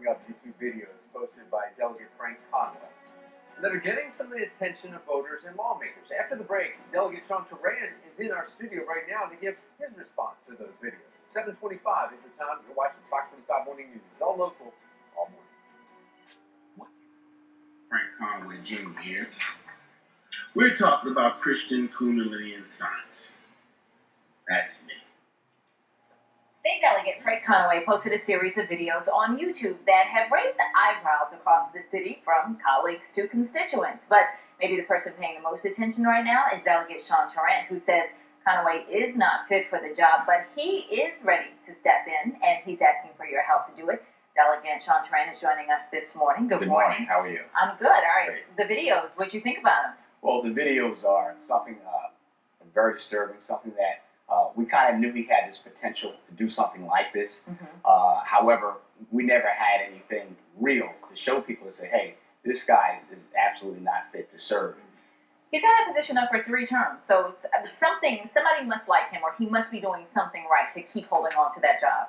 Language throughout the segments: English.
coming up YouTube videos posted by Delegate Frank Conaway that are getting some of the attention of voters and lawmakers. After the break, Delegate Shawn Tarrant is in our studio right now to give his response to those videos. 725 is the time. You're watching Fox 45 Morning News. All local, all morning. Frank Conaway Jr. here. We're talking about Christian Kundalini and science. That's me. State Delegate Frank Conaway posted a series of videos on YouTube that have raised eyebrows across the city from colleagues to constituents. But maybe the person paying the most attention right now is Delegate Shawn Tarrant, who says Conaway is not fit for the job, but he is ready to step in, and he's asking for your help to do it. Delegate Shawn Tarrant is joining us this morning. Good, Good morning. How are you? I'm good. All right. The videos, what do you think about them? Well, the videos are something uh, very disturbing, something that uh, we kind of knew he had this potential to do something like this. Mm-hmm. Uh, however, we never had anything real to show people to say, hey, this guy is, is absolutely not fit to serve. He's had that position up for three terms, so it's- uh, something, somebody must like him, or he must be doing something right to keep holding on to that job.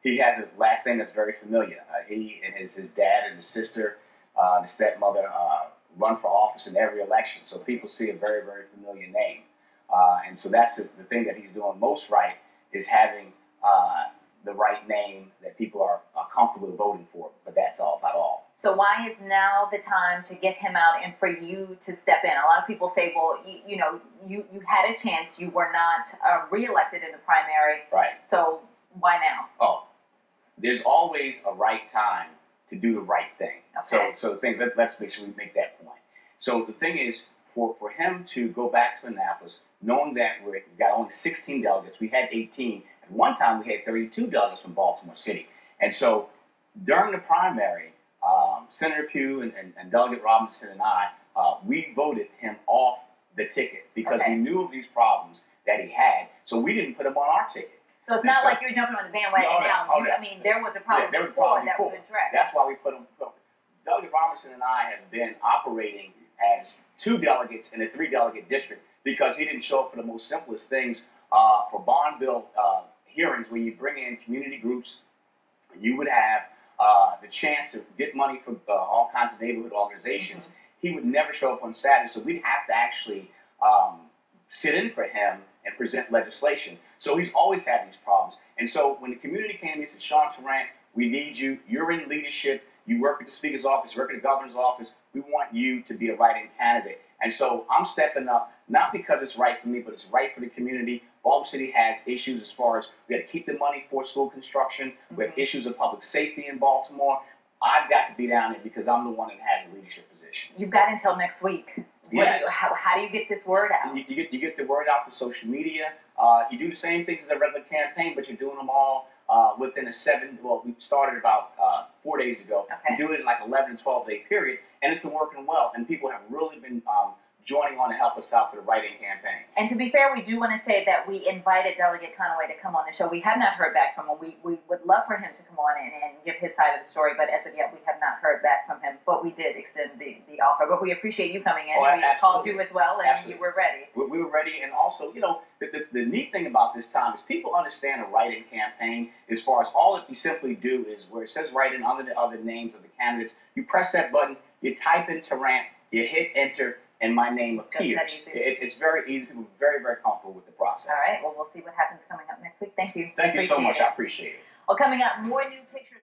He has a last name that's very familiar. Uh, he and his, his dad and his sister, uh, the stepmother, uh, run for office in every election, so people see a very, very familiar name. Uh, and so that's the, the thing that he's doing most right is having uh, the right name that people are, are comfortable voting for. But that's all about all. So why is now the time to get him out and for you to step in? A lot of people say, well, you, you know, you, you had a chance, you were not uh, reelected in the primary, Right. so why now? Oh, there's always a right time to do the right thing. Okay. So, so things. Let, let's make sure we make that point. So the thing is, for for him to go back to Annapolis, knowing that we're, got only 16 delegates, we had 18. At one time, we had 32 delegates from Baltimore City, and so during the primary, um, Senator Pugh and, and, and Delegate Robinson and I, uh, we voted him off the ticket because Okay. we knew of these problems that he had. So we didn't put him on our ticket. So it's not So- like you're jumping on the bandwagon No, no, now. oh, You, no. I mean, there was a problem Yeah, there was a before problem that was addressed. That's why we put him. Delegate Robinson and I have been operating as two delegates in a three delegate district because he didn't show up for the most simplest things uh, for bond bill uh, hearings where you bring in community groups. You would have uh, the chance to get money from uh, all kinds of neighborhood organizations. Mm-hmm. He would never show up on Saturday, so we'd have to actually um, sit in for him and present legislation. So he's always had these problems. And so when the community came, he said, Shawn Tarrant, we need you. You're in leadership. You work at the Speaker's office, you work at the governor's office. We want you to be a write-in candidate. And so I'm stepping up, not because it's right for me, but it's right for the community. Baltimore City has issues as far as we got to keep the money for school construction. We have Mhm. issues of public safety in Baltimore. I've got to be down there because I'm the one that has a leadership position. You've got until next week. Yes. you, how, how do you get this word out? You, you get you get the word out to social media. Uh, you do the same things as a regular campaign, but you're doing them all uh, within a seven. Well, we started about uh, four days ago. Okay. You do it in like 11 and 12 day period, and it's been working well. And people have really been um, joining on to help us out for the writing campaign. And to be fair, we do want to say that we invited Delegate Conaway to come on the show. We have not heard back from him. We, we would love for him to come on and, and give his side of the story, but as of yet, we have not heard back from But we did extend the, the offer. But we appreciate you coming in. Oh, we called you as well, and Absolutely. you were ready. We, we were ready, and also, you know, the, the, the neat thing about this time is people understand a write-in campaign as far as all that you simply do is where it says write-in under the other names of the candidates, you press that button, you type in Tarrant, you hit enter, and my name appears. It's, it's very easy. Are very, very comfortable with the process. All right. Well, we'll see what happens coming up next week. Thank you. Thank you so much. it. I appreciate it. Well, coming up, more new pictures.